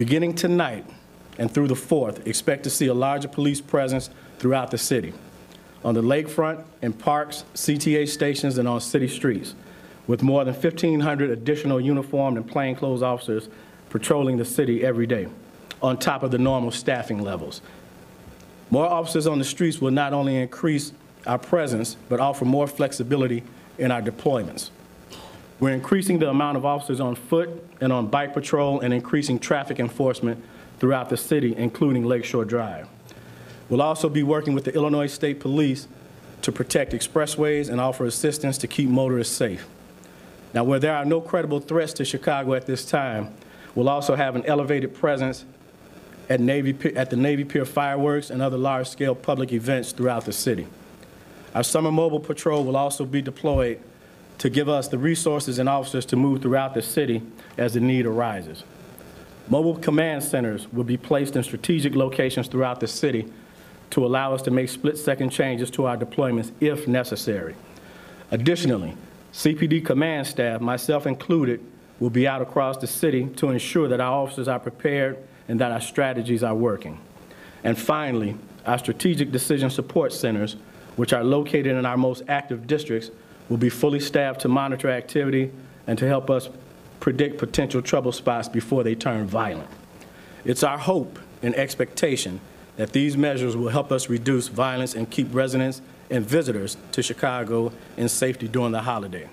Beginning tonight and through the 4th, expect to see a larger police presence throughout the city, on the lakefront, in parks, CTA stations, and on city streets, with more than 1,500 additional uniformed and plainclothes officers patrolling the city every day, on top of the normal staffing levels. More officers on the streets will not only increase our presence, but offer more flexibility in our deployments. We're increasing the amount of officers on foot and on bike patrol and increasing traffic enforcement throughout the city, including Lakeshore Drive. We'll also be working with the Illinois State Police to protect expressways and offer assistance to keep motorists safe. Now, where there are no credible threats to Chicago at this time, we'll also have an elevated presence at, Navy, at the Navy Pier fireworks and other large-scale public events throughout the city. Our summer mobile patrol will also be deployed to give us the resources and officers to move throughout the city as the need arises. Mobile command centers will be placed in strategic locations throughout the city to allow us to make split-second changes to our deployments if necessary. Additionally, CPD command staff, myself included, will be out across the city to ensure that our officers are prepared and that our strategies are working. And finally, our strategic decision support centers, which are located in our most active districts, will be fully staffed to monitor activity and to help us predict potential trouble spots before they turn violent. It's our hope and expectation that these measures will help us reduce violence and keep residents and visitors to Chicago in safety during the holiday.